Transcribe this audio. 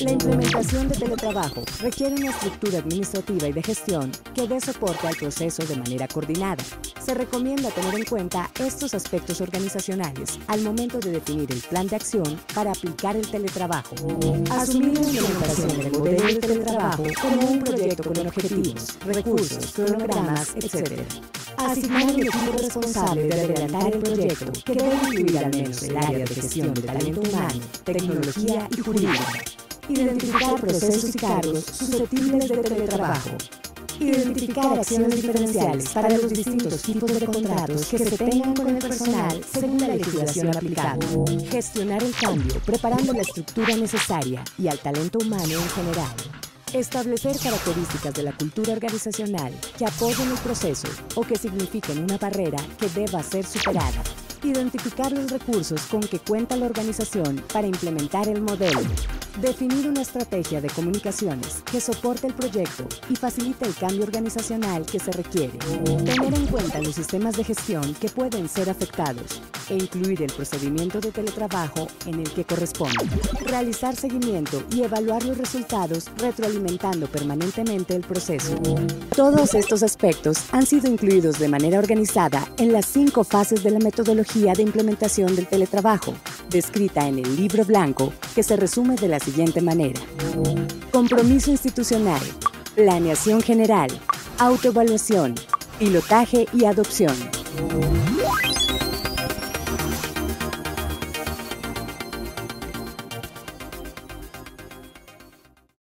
La implementación de teletrabajo requiere una estructura administrativa y de gestión que dé soporte al proceso de manera coordinada. Se recomienda tener en cuenta estos aspectos organizacionales al momento de definir el plan de acción para aplicar el teletrabajo. Asumir la implementación del modelo de teletrabajo como un proyecto con objetivos, recursos, cronogramas, etc. Asignar un equipo responsable de adelantar el proyecto que debe incluir al menos el área de gestión de talento humano, tecnología y jurídica Identificar procesos y cargos susceptibles de teletrabajo. Identificar acciones diferenciales para los distintos tipos de contratos que se tengan con el personal según la legislación aplicable. Gestionar el cambio, preparando la estructura necesaria y al talento humano en general. Establecer características de la cultura organizacional que apoyen el proceso o que signifiquen una barrera que deba ser superada. Identificar los recursos con que cuenta la organización para implementar el modelo Definir una estrategia de comunicaciones que soporte el proyecto y facilite el cambio organizacional que se requiere. Tener en cuenta los sistemas de gestión que pueden ser afectados e incluir el procedimiento de teletrabajo en el que corresponde. Realizar seguimiento y evaluar los resultados retroalimentando permanentemente el proceso. Todos estos aspectos han sido incluidos de manera organizada en las cinco fases de la metodología de implementación del teletrabajo, descrita en el libro blanco que se resume de la siguiente manera. Compromiso institucional, planeación general, autoevaluación, pilotaje y adopción.